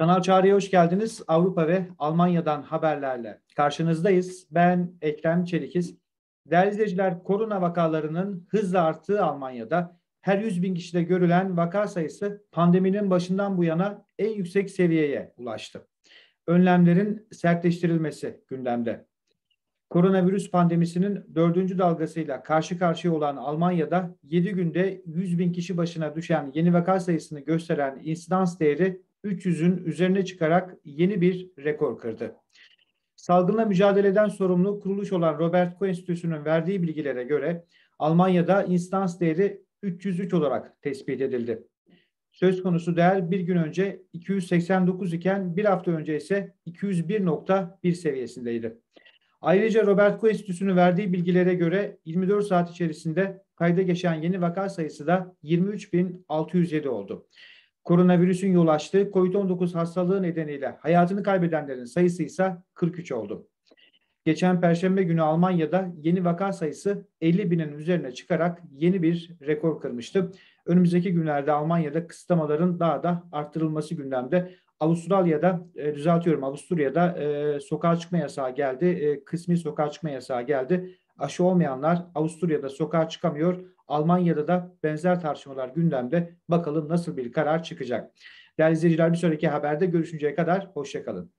Kanal Çağrı'ya hoş geldiniz. Avrupa ve Almanya'dan haberlerle karşınızdayız. Ben Ekrem Çelikiz. Değerli izleyiciler, korona vakalarının hızla arttığı Almanya'da her 100 bin kişide görülen vaka sayısı pandeminin başından bu yana en yüksek seviyeye ulaştı. Önlemlerin sertleştirilmesi gündemde. Koronavirüs pandemisinin dördüncü dalgasıyla karşı karşıya olan Almanya'da 7 günde 100 bin kişi başına düşen yeni vaka sayısını gösteren insidans değeri 300'ün üzerine çıkarak yeni bir rekor kırdı. Salgınla mücadeleden sorumlu kuruluş olan Robert Koch Enstitüsü'nün verdiği bilgilere göre Almanya'da instans değeri 303 olarak tespit edildi. Söz konusu değer bir gün önce 289 iken bir hafta önce ise 201.1 seviyesindeydi. Ayrıca Robert Koch Enstitüsü'nün verdiği bilgilere göre 24 saat içerisinde kayda geçen yeni vaka sayısı da 23.607 oldu. Koronavirüsün yol açtığı COVID-19 hastalığı nedeniyle hayatını kaybedenlerin sayısı ise 43 oldu. Geçen Perşembe günü Almanya'da yeni vaka sayısı 50 binin üzerine çıkarak yeni bir rekor kırmıştı. Önümüzdeki günlerde Almanya'da kısıtlamaların daha da arttırılması gündemde. Avustralya'da, e, düzeltiyorum Avusturya'da e, sokağa çıkma yasağı geldi. E, kısmi sokağa çıkma yasağı geldi. Aşı olmayanlar Avusturya'da sokağa çıkamıyor. Almanya'da da benzer tartışmalar gündemde. Bakalım nasıl bir karar çıkacak. Değerli izleyiciler bir sonraki haberde görüşünceye kadar hoşçakalın.